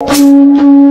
Thank you.